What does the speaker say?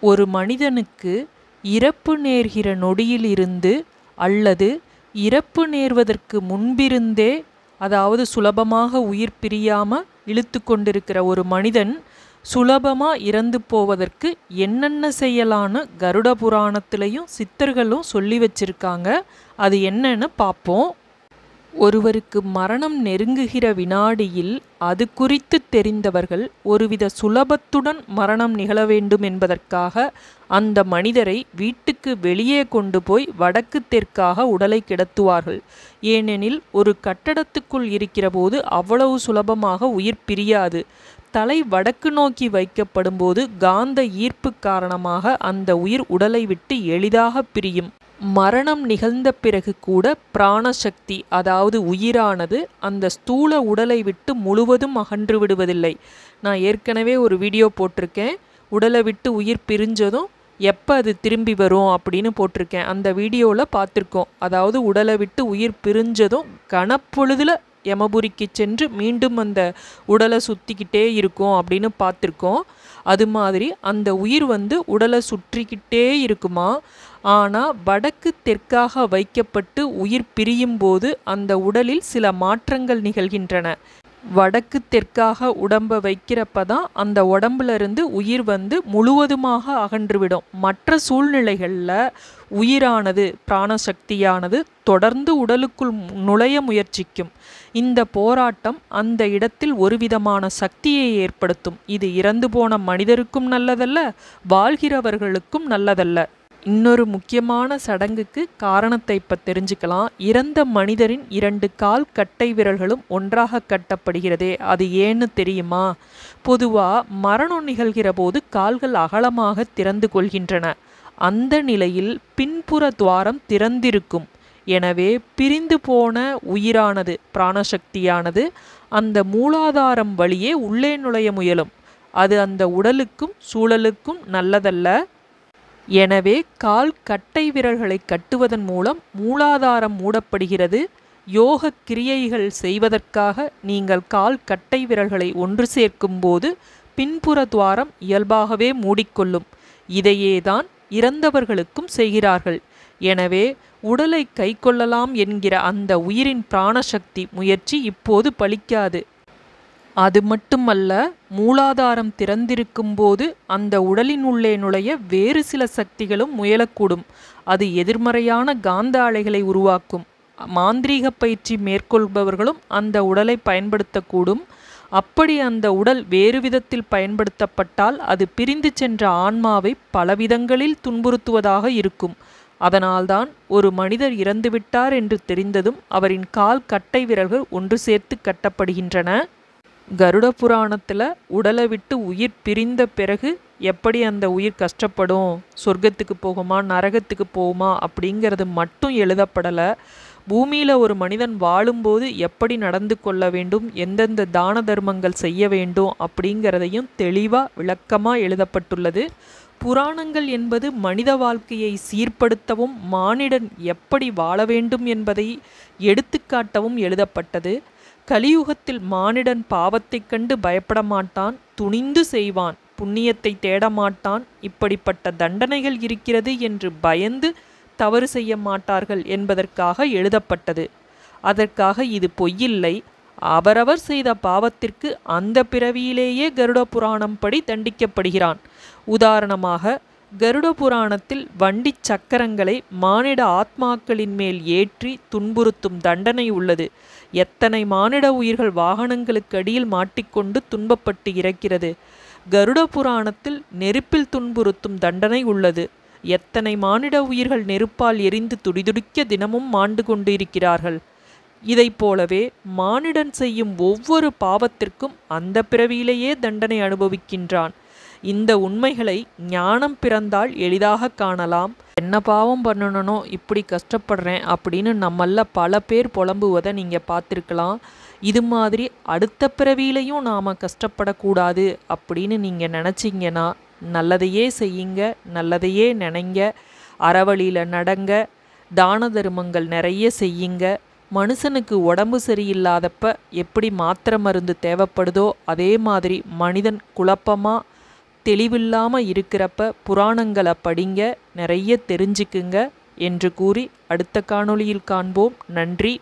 ஒரு மனிதனுக்கு இறப்பு நேர்கிற நொடியிலிருந்து அல்லது இறப்பு நேர்வதற்கு முன்பிருந்தே அதாவது சுலபமாக உயிர் பிரியாமல் இழுத்து கொண்டிருக்கிற ஒரு மனிதன் சுலபமாக இறந்து போவதற்கு என்னென்ன செய்யலான்னு கருட புராணத்திலையும் சித்தர்களும் சொல்லி வச்சிருக்காங்க. அது என்னன்னு பார்ப்போம் ஒருவருக்கு மரணம் நெருங்குகிற வினாடியில் அது குறித்து தெரிந்தவர்கள் ஒருவித சுலபத்துடன் மரணம் நிகழ வேண்டும் என்பதற்காக அந்த மனிதரை வீட்டுக்கு வெளியே கொண்டு போய் வடக்கு தெற்காக உடலை கிடத்துவார்கள். ஏனெனில் ஒரு கட்டடத்துக்குள் இருக்கிறபோது அவ்வளவு சுலபமாக உயிர் பிரியாது. தலை வடக்கு நோக்கி வைக்கப்படும்போது காந்த ஈர்ப்பு காரணமாக அந்த உயிர் உடலை விட்டு எளிதாக பிரியும். மரணம் நிகழ்ந்த பிறகு கூட பிராணசக்தி அதாவது உயிரானது அந்த ஸ்தூல உடலை விட்டு முழுவதும் அகன்று விடுவதில்லை. நான் ஏற்கனவே ஒரு வீடியோ போட்டிருக்கேன். உடலை விட்டு உயிர் பிரிஞ்சதும் எப்போ அது திரும்பி வரும் அப்படின்னு போட்டிருக்கேன். அந்த வீடியோவில் பார்த்துருக்கோம். அதாவது உடலை விட்டு உயிர் பிரிஞ்சதும் கனப்பொழுதில் யமபுரிக்கு சென்று மீண்டும் அந்த உடலை சுற்றிக்கிட்டே இருக்கும் அப்படின்னு பார்த்துருக்கோம். அது மாதிரி அந்த உயிர் வந்து உடலை சுற்றிக்கிட்டே இருக்குமா? ஆனால் வடக்கு தெற்காக வைக்கப்பட்டு உயிர் பிரியும் போது அந்த உடலில் சில மாற்றங்கள் நிகழ்கின்றன. வடக்கு தெற்காக உடம்பை வைக்கிறப்ப தான் அந்த உடம்புல இருந்து உயிர் வந்து முழுவதுமாக அகன்றுவிடும் மற்ற சூழ்நிலைகளில் உயிரானது பிராணசக்தியானது தொடர்ந்து உடலுக்குள் நுழைய முயற்சிக்கும். இந்த போராட்டம் அந்த இடத்தில் ஒருவிதமான சக்தியை ஏற்படுத்தும். இது இறந்து போன மனிதருக்கும் நல்லதல்ல வாழ்கிறவர்களுக்கும் நல்லதல்ல. இன்னொரு முக்கியமான சடங்குக்கு காரணத்தை இப்போ தெரிஞ்சுக்கலாம். இறந்த மனிதரின் இரண்டு கால் கட்டை விரல்களும் ஒன்றாக கட்டப்படுகிறதே அது ஏன்னு தெரியுமா? பொதுவாக மரணம் நிகழ்கிற போது கால்கள் அகலமாக திறந்து கொள்கின்றன. அந்த நிலையில் பின்புற துவாரம் திறந்திருக்கும். எனவே பிரிந்து போன உயிரானது பிராணசக்தியானது அந்த மூலாதாரம் வழியே உள்ளே நுழைய முயலும். அது அந்த உடலுக்கும் சூழலுக்கும் நல்லதல்ல. எனவே கால் கட்டை விரல்களை கட்டுவதன் மூலம் மூலாதாரம் மூடப்படுகிறது. யோக கிரியைகள் செய்வதற்காக நீங்கள் கால் கட்டை விரல்களை ஒன்று சேர்க்கும் போது பின்புற துவாரம் இயல்பாகவே மூடிக்கொள்ளும். இதையேதான் இறந்தவர்களுக்கும் செய்கிறார்கள். எனவே உடலை கை கொள்ளலாம் என்கிற அந்த உயிரின் பிராணசக்தி முயற்சி இப்போது பலிக்காது. அது மட்டுமல்ல மூலாதாரம் திறந்திருக்கும் போது அந்த உடலின் உள்ளே நுழைய வேறு சில சக்திகளும் முயலக்கூடும். அது எதிர்மறையான காந்த அலைகளை உருவாக்கும். மாந்திரீக பயிற்சி மேற்கொள்பவர்களும் அந்த உடலை பயன்படுத்தக்கூடும். அப்படி அந்த உடல் வேறு விதத்தில் பயன்படுத்தப்பட்டால் அது பிரிந்து சென்ற ஆன்மாவை பலவிதங்களில் துன்புறுத்துவதாக இருக்கும். அதனால்தான் ஒரு மனிதர் இறந்துவிட்டார் என்று தெரிந்ததும் அவரின் கால் கட்டை விரல்கள் ஒன்று சேர்த்து கட்டப்படுகின்றன. கருட புராணத்தில் உடலை விட்டு உயிர் பிரிந்த பிறகு எப்படி அந்த உயிர் கஷ்டப்படும்? சொர்க்கத்துக்கு போகுமா? நரகத்துக்கு போகுமா? அப்படிங்கிறது மட்டும் எழுதப்படலை. பூமியில் ஒரு மனிதன் வாழும்போது எப்படி நடந்து கொள்ள வேண்டும் எந்தெந்த தான தர்மங்கள் செய்ய வேண்டும் அப்படிங்கிறதையும் தெளிவாக விளக்கமாக எழுதப்பட்டுள்ளது. புராணங்கள் என்பது மனித வாழ்க்கையை சீர்படுத்தவும் மானிடன் எப்படி வாழ வேண்டும் என்பதை எடுத்துக்காட்டவும் எழுதப்பட்டது. கலியுகத்தில் மானிடன் பாவத்தைக் கண்டு பயப்பட மாட்டான் துணிந்து செய்வான் புண்ணியத்தை தேடமாட்டான் இப்படிப்பட்ட தண்டனைகள் இருக்கிறது என்று பயந்து தவறு செய்ய மாட்டார்கள் என்பதற்காக எழுதப்பட்டது. அதற்காக இது பொய்யில்லை. அவரவர் செய்த பாவத்திற்கு அந்த பிறவியிலேயே கருட புராணம் படி தண்டிக்கப்படுகிறான். உதாரணமாக கருட புராணத்தில் வண்டி சக்கரங்களை மானிட ஆத்மாக்களின் மேல் ஏற்றி துன்புறுத்தும் தண்டனை உள்ளது. எத்தனை மானிட உயிர்கள் வாகனங்களுக்கு அடியில் மாட்டிக்கொண்டு துன்பப்பட்டு இறக்கிறது. கருட புராணத்தில் நெருப்பில் துன்புறுத்தும் தண்டனை உள்ளது. எத்தனை மானிட உயிர்கள் நெருப்பால் எரிந்து துடிதுடிக்க தினமும் மாண்டு கொண்டு இருக்கிறார்கள் இதைப் போலவே மானிடன் செய்யும் ஒவ்வொரு பாவத்திற்கும் அந்த பிறவியிலேயே தண்டனை அனுபவிக்கின்றான். இந்த உண்மைகளை ஞானம் பிறந்தால் எளிதாக காணலாம். என்ன பாவம் பண்ணணுனோ இப்படி கஷ்டப்படுறேன் அப்படின்னு நம்மள பல பேர் புலம்புவதை நீங்கள் பார்த்துருக்கலாம். இது மாதிரி அடுத்த பிறவியிலையும் நாம் கஷ்டப்படக்கூடாது அப்படின்னு நீங்கள் நினச்சிங்கன்னா நல்லதையே செய்யுங்க நல்லதையே நினைங்க அறவழியில் நடங்க தான தர்மங்கள் நிறைய செய்யுங்க. மனுஷனுக்கு உடம்பு சரியில்லாதப்ப எப்படி மாத்திரை மருந்து தேவைப்படுதோ அதே மாதிரி மனிதன் குழப்பமாக தெளிவில்லாமல் இருக்கிறப்ப புராணங்களை படிங்க நிறைய தெரிஞ்சுக்குங்க என்று கூறி அடுத்த காணொளியில் காண்போம். நன்றி